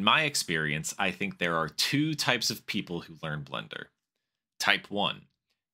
In my experience, I think there are two types of people who learn Blender. Type 1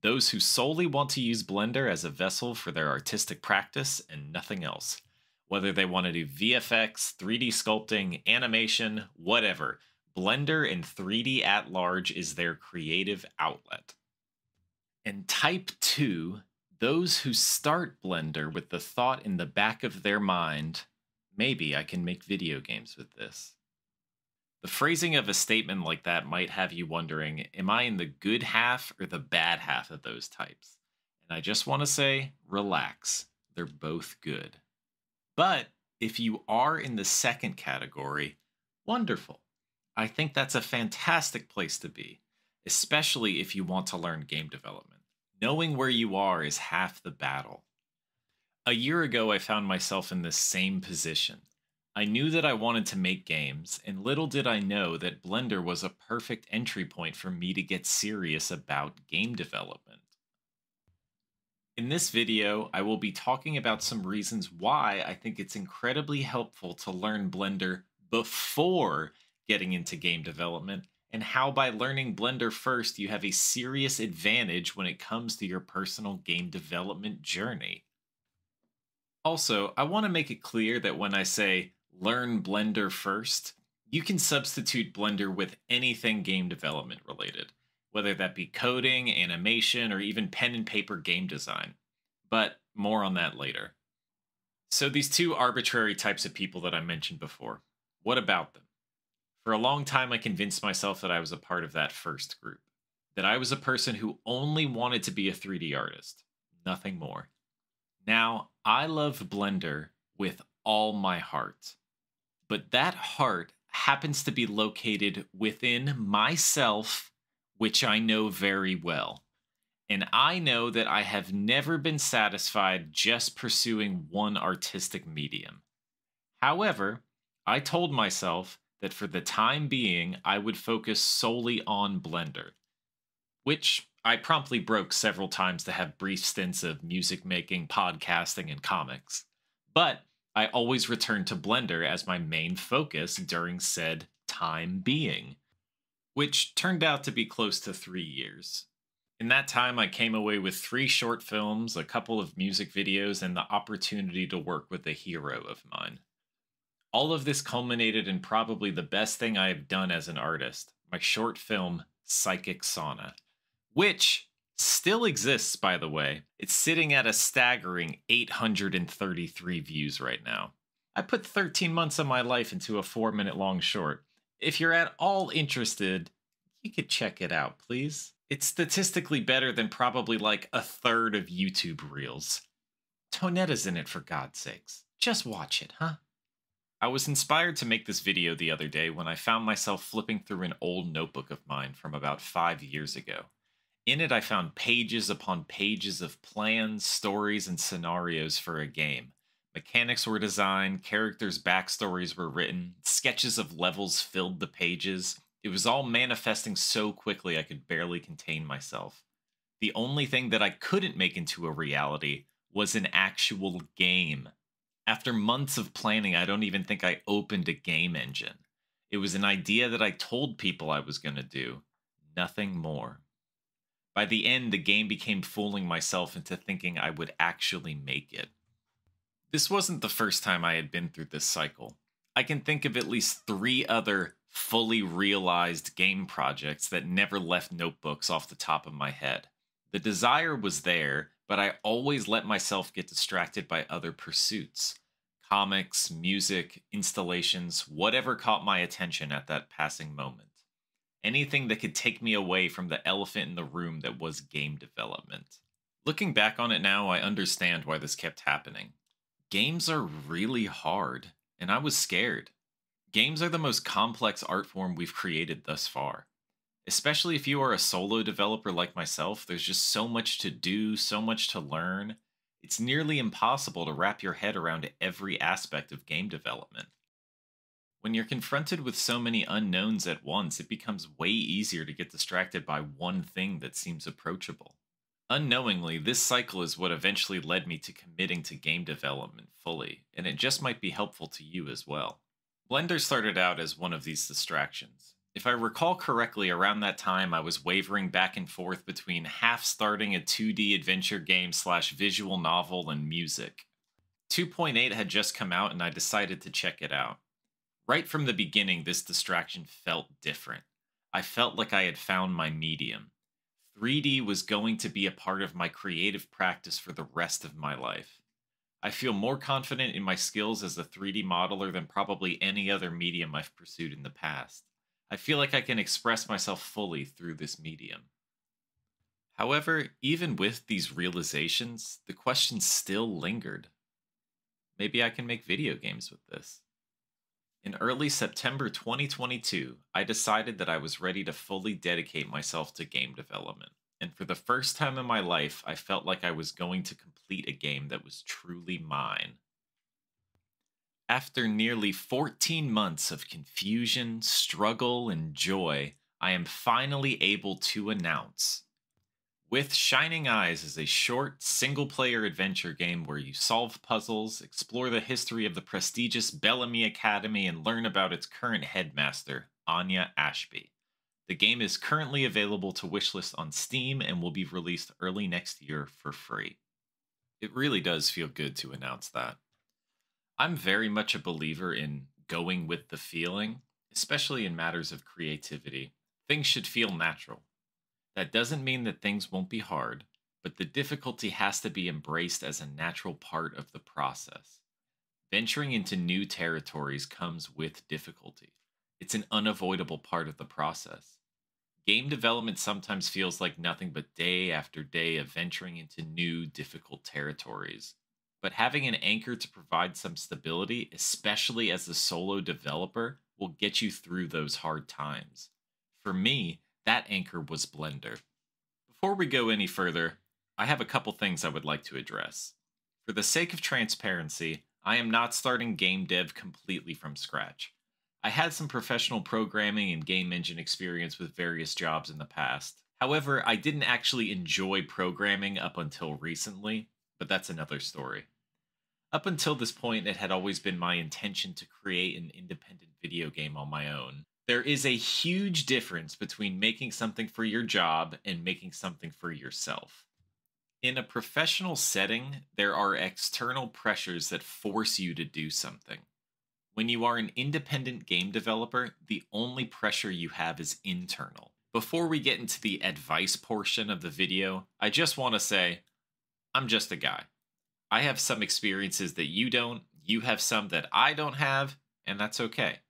those who solely want to use Blender as a vessel for their artistic practice and nothing else. Whether they want to do VFX, 3D sculpting, animation, whatever, Blender and 3D at large is their creative outlet. And type 2, those who start Blender with the thought in the back of their mind, maybe I can make video games with this. The phrasing of a statement like that might have you wondering am I in the good half or the bad half of those types? And I just want to say, relax. They're both good. But if you are in the second category, wonderful. I think that's a fantastic place to be, especially if you want to learn game development. Knowing where you are is half the battle. A year ago, I found myself in this same position. I knew that I wanted to make games, and little did I know that Blender was a perfect entry point for me to get serious about game development. In this video, I will be talking about some reasons why I think it's incredibly helpful to learn Blender before getting into game development, and how by learning Blender first, you have a serious advantage when it comes to your personal game development journey. Also, I want to make it clear that when I say learn Blender first, you can substitute Blender with anything game development related, whether that be coding, animation, or even pen and paper game design. But more on that later. So, these two arbitrary types of people that I mentioned before, what about them? For a long time, I convinced myself that I was a part of that first group, that I was a person who only wanted to be a 3D artist, nothing more. Now, I love Blender with all my heart but that heart happens to be located within myself, which I know very well. And I know that I have never been satisfied just pursuing one artistic medium. However, I told myself that for the time being, I would focus solely on Blender, which I promptly broke several times to have brief stints of music making, podcasting, and comics. But I always returned to Blender as my main focus during said time being, which turned out to be close to three years. In that time, I came away with three short films, a couple of music videos, and the opportunity to work with a hero of mine. All of this culminated in probably the best thing I have done as an artist my short film, Psychic Sauna, which Still exists, by the way. It's sitting at a staggering 833 views right now. I put 13 months of my life into a four minute long short. If you're at all interested, you could check it out, please. It's statistically better than probably like a third of YouTube reels. Tonetta's in it for God's sakes. Just watch it, huh? I was inspired to make this video the other day when I found myself flipping through an old notebook of mine from about five years ago. In it, I found pages upon pages of plans, stories, and scenarios for a game. Mechanics were designed, characters' backstories were written, sketches of levels filled the pages. It was all manifesting so quickly I could barely contain myself. The only thing that I couldn't make into a reality was an actual game. After months of planning, I don't even think I opened a game engine. It was an idea that I told people I was going to do, nothing more. By the end, the game became fooling myself into thinking I would actually make it. This wasn't the first time I had been through this cycle. I can think of at least three other fully realized game projects that never left notebooks off the top of my head. The desire was there, but I always let myself get distracted by other pursuits comics, music, installations, whatever caught my attention at that passing moment anything that could take me away from the elephant in the room that was game development. Looking back on it now, I understand why this kept happening. Games are really hard, and I was scared. Games are the most complex art form we've created thus far. Especially if you are a solo developer like myself, there's just so much to do, so much to learn. It's nearly impossible to wrap your head around every aspect of game development. When you're confronted with so many unknowns at once, it becomes way easier to get distracted by one thing that seems approachable. Unknowingly, this cycle is what eventually led me to committing to game development fully, and it just might be helpful to you as well. Blender started out as one of these distractions. If I recall correctly, around that time I was wavering back and forth between half starting a 2D adventure game slash visual novel and music. 2.8 had just come out and I decided to check it out. Right from the beginning, this distraction felt different. I felt like I had found my medium. 3D was going to be a part of my creative practice for the rest of my life. I feel more confident in my skills as a 3D modeler than probably any other medium I've pursued in the past. I feel like I can express myself fully through this medium. However, even with these realizations, the question still lingered. Maybe I can make video games with this. In early September 2022, I decided that I was ready to fully dedicate myself to game development. And for the first time in my life, I felt like I was going to complete a game that was truly mine. After nearly 14 months of confusion, struggle, and joy, I am finally able to announce with Shining Eyes is a short, single player adventure game where you solve puzzles, explore the history of the prestigious Bellamy Academy, and learn about its current headmaster, Anya Ashby. The game is currently available to wishlist on Steam and will be released early next year for free. It really does feel good to announce that. I'm very much a believer in going with the feeling, especially in matters of creativity. Things should feel natural. That doesn't mean that things won't be hard, but the difficulty has to be embraced as a natural part of the process. Venturing into new territories comes with difficulty. It's an unavoidable part of the process. Game development sometimes feels like nothing but day after day of venturing into new, difficult territories. But having an anchor to provide some stability, especially as a solo developer, will get you through those hard times. For me, that anchor was Blender. Before we go any further, I have a couple things I would like to address. For the sake of transparency, I am not starting game dev completely from scratch. I had some professional programming and game engine experience with various jobs in the past. However, I didn't actually enjoy programming up until recently, but that's another story. Up until this point, it had always been my intention to create an independent video game on my own. There is a huge difference between making something for your job and making something for yourself. In a professional setting, there are external pressures that force you to do something. When you are an independent game developer, the only pressure you have is internal. Before we get into the advice portion of the video, I just want to say I'm just a guy. I have some experiences that you don't, you have some that I don't have, and that's okay.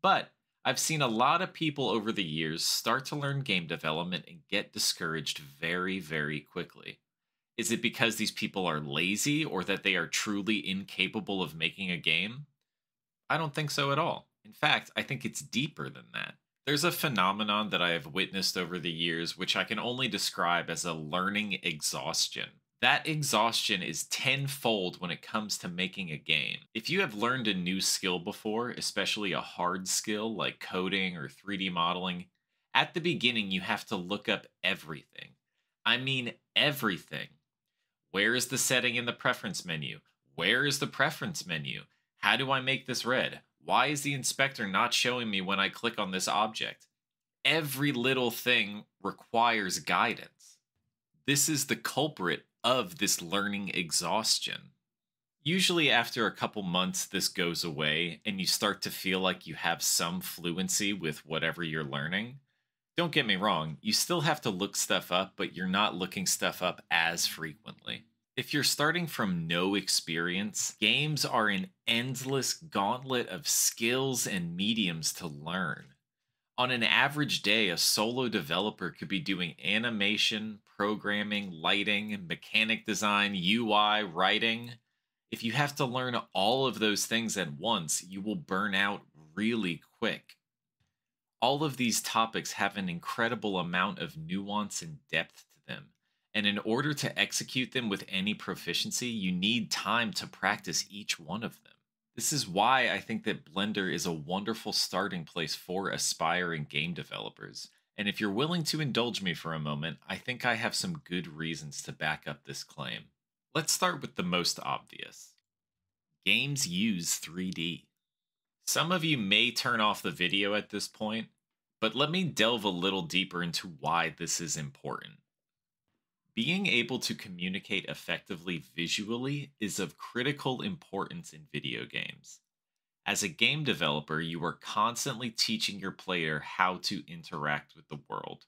But I've seen a lot of people over the years start to learn game development and get discouraged very, very quickly. Is it because these people are lazy or that they are truly incapable of making a game? I don't think so at all. In fact, I think it's deeper than that. There's a phenomenon that I have witnessed over the years which I can only describe as a learning exhaustion that exhaustion is tenfold when it comes to making a game. If you have learned a new skill before, especially a hard skill like coding or 3D modeling, at the beginning you have to look up everything. I mean, everything. Where is the setting in the preference menu? Where is the preference menu? How do I make this red? Why is the inspector not showing me when I click on this object? Every little thing requires guidance. This is the culprit of this learning exhaustion. Usually, after a couple months, this goes away and you start to feel like you have some fluency with whatever you're learning. Don't get me wrong, you still have to look stuff up, but you're not looking stuff up as frequently. If you're starting from no experience, games are an endless gauntlet of skills and mediums to learn. On an average day, a solo developer could be doing animation, programming, lighting, mechanic design, UI, writing. If you have to learn all of those things at once, you will burn out really quick. All of these topics have an incredible amount of nuance and depth to them. And in order to execute them with any proficiency, you need time to practice each one of them. This is why I think that Blender is a wonderful starting place for aspiring game developers. And if you're willing to indulge me for a moment, I think I have some good reasons to back up this claim. Let's start with the most obvious games use 3D. Some of you may turn off the video at this point, but let me delve a little deeper into why this is important. Being able to communicate effectively visually is of critical importance in video games. As a game developer, you are constantly teaching your player how to interact with the world.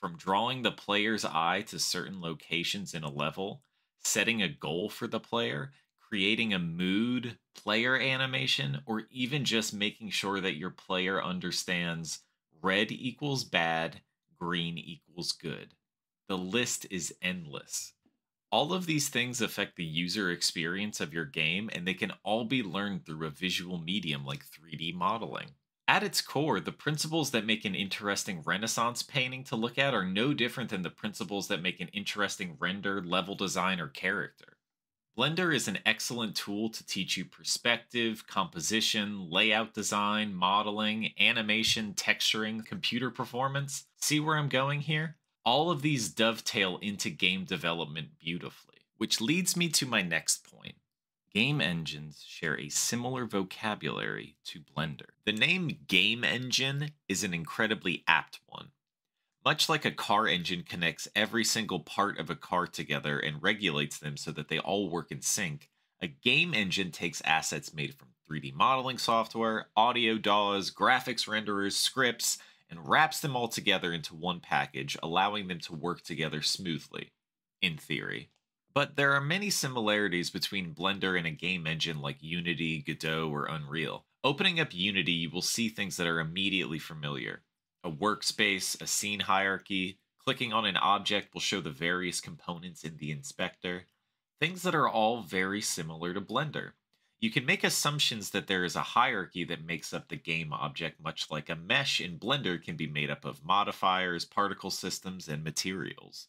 From drawing the player's eye to certain locations in a level, setting a goal for the player, creating a mood, player animation, or even just making sure that your player understands red equals bad, green equals good. The list is endless. All of these things affect the user experience of your game, and they can all be learned through a visual medium like 3D modeling. At its core, the principles that make an interesting Renaissance painting to look at are no different than the principles that make an interesting render, level design, or character. Blender is an excellent tool to teach you perspective, composition, layout design, modeling, animation, texturing, computer performance. See where I'm going here? All of these dovetail into game development beautifully, which leads me to my next point. Game engines share a similar vocabulary to Blender. The name game engine is an incredibly apt one. Much like a car engine connects every single part of a car together and regulates them so that they all work in sync, a game engine takes assets made from 3D modeling software, audio DAWs, graphics renderers, scripts, and wraps them all together into one package, allowing them to work together smoothly, in theory. But there are many similarities between Blender and a game engine like Unity, Godot, or Unreal. Opening up Unity, you will see things that are immediately familiar. A workspace, a scene hierarchy, clicking on an object will show the various components in the inspector, things that are all very similar to Blender. You can make assumptions that there is a hierarchy that makes up the game object, much like a mesh in Blender can be made up of modifiers, particle systems, and materials.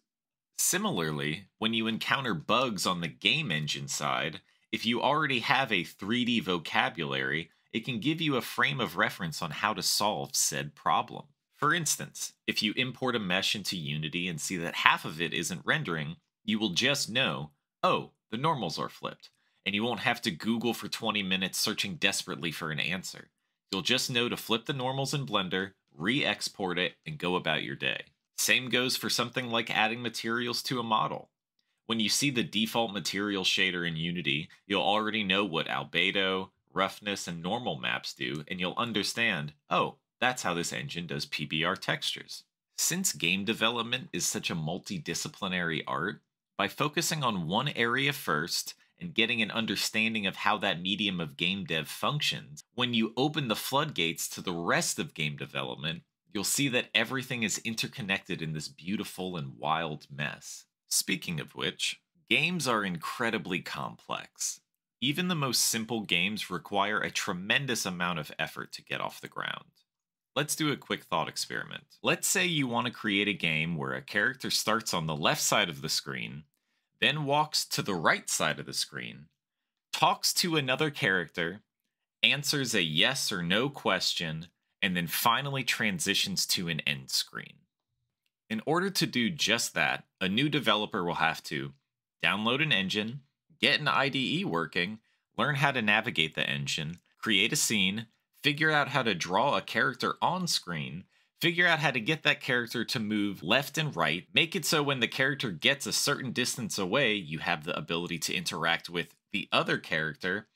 Similarly, when you encounter bugs on the game engine side, if you already have a 3D vocabulary, it can give you a frame of reference on how to solve said problem. For instance, if you import a mesh into Unity and see that half of it isn't rendering, you will just know, oh, the normals are flipped and you won't have to Google for 20 minutes searching desperately for an answer. You'll just know to flip the normals in Blender, re export it, and go about your day. Same goes for something like adding materials to a model. When you see the default material shader in Unity, you'll already know what albedo, roughness, and normal maps do, and you'll understand, oh, that's how this engine does PBR textures. Since game development is such a multidisciplinary art, by focusing on one area first and getting an understanding of how that medium of game dev functions, when you open the floodgates to the rest of game development, you'll see that everything is interconnected in this beautiful and wild mess. Speaking of which, games are incredibly complex. Even the most simple games require a tremendous amount of effort to get off the ground. Let's do a quick thought experiment. Let's say you want to create a game where a character starts on the left side of the screen then walks to the right side of the screen, talks to another character, answers a yes or no question, and then finally transitions to an end screen. In order to do just that, a new developer will have to download an engine, get an IDE working, learn how to navigate the engine, create a scene, figure out how to draw a character on screen, figure out how to get that character to move left and right, make it so when the character gets a certain distance away, you have the ability to interact with the other character.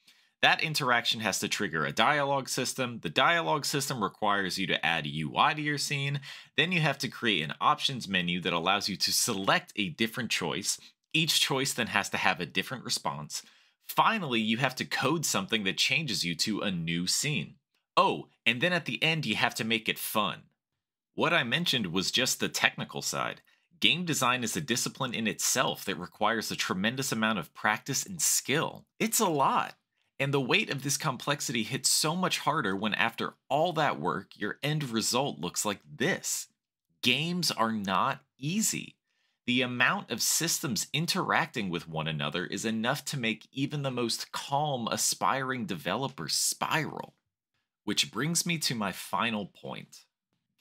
That interaction has to trigger a dialogue system. The dialogue system requires you to add UI to your scene. Then you have to create an options menu that allows you to select a different choice. Each choice then has to have a different response. Finally, you have to code something that changes you to a new scene. Oh, and then at the end, you have to make it fun. What I mentioned was just the technical side. Game design is a discipline in itself that requires a tremendous amount of practice and skill. It's a lot. And the weight of this complexity hits so much harder when, after all that work, your end result looks like this. Games are not easy. The amount of systems interacting with one another is enough to make even the most calm, aspiring developer spiral. Which brings me to my final point.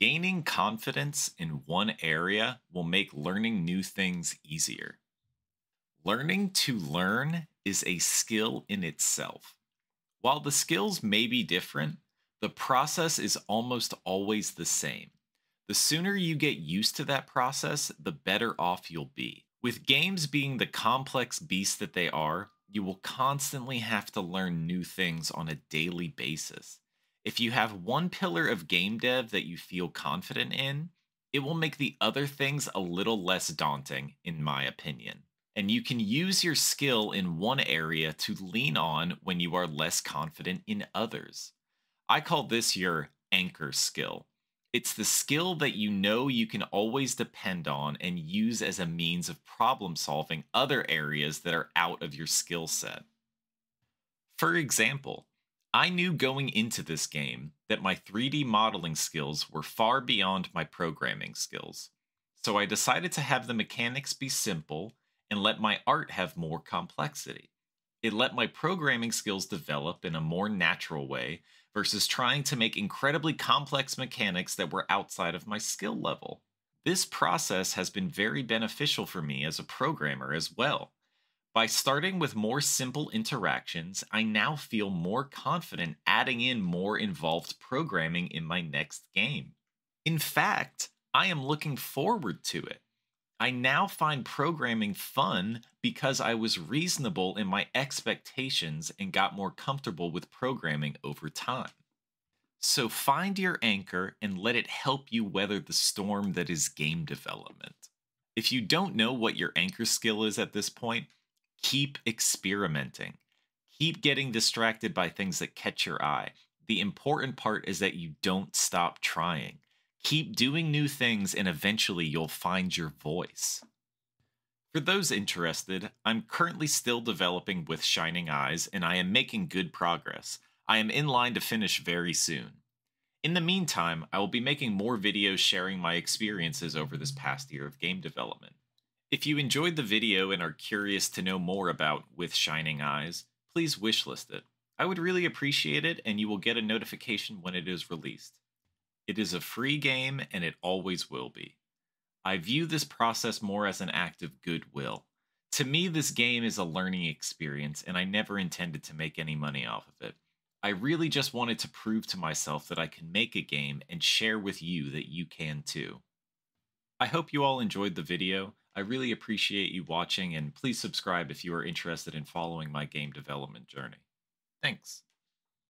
Gaining confidence in one area will make learning new things easier. Learning to learn is a skill in itself. While the skills may be different, the process is almost always the same. The sooner you get used to that process, the better off you'll be. With games being the complex beast that they are, you will constantly have to learn new things on a daily basis. If you have one pillar of game dev that you feel confident in, it will make the other things a little less daunting, in my opinion. And you can use your skill in one area to lean on when you are less confident in others. I call this your anchor skill. It's the skill that you know you can always depend on and use as a means of problem solving other areas that are out of your skill set. For example, I knew going into this game that my 3D modeling skills were far beyond my programming skills, so I decided to have the mechanics be simple and let my art have more complexity. It let my programming skills develop in a more natural way versus trying to make incredibly complex mechanics that were outside of my skill level. This process has been very beneficial for me as a programmer as well. By starting with more simple interactions, I now feel more confident adding in more involved programming in my next game. In fact, I am looking forward to it. I now find programming fun because I was reasonable in my expectations and got more comfortable with programming over time. So find your anchor and let it help you weather the storm that is game development. If you don't know what your anchor skill is at this point, keep experimenting. Keep getting distracted by things that catch your eye. The important part is that you don't stop trying. Keep doing new things, and eventually you'll find your voice. For those interested, I'm currently still developing with Shining Eyes, and I am making good progress. I am in line to finish very soon. In the meantime, I will be making more videos sharing my experiences over this past year of game development. If you enjoyed the video and are curious to know more about With Shining Eyes, please wishlist it. I would really appreciate it, and you will get a notification when it is released. It is a free game, and it always will be. I view this process more as an act of goodwill. To me, this game is a learning experience, and I never intended to make any money off of it. I really just wanted to prove to myself that I can make a game and share with you that you can too. I hope you all enjoyed the video. I really appreciate you watching, and please subscribe if you are interested in following my game development journey. Thanks.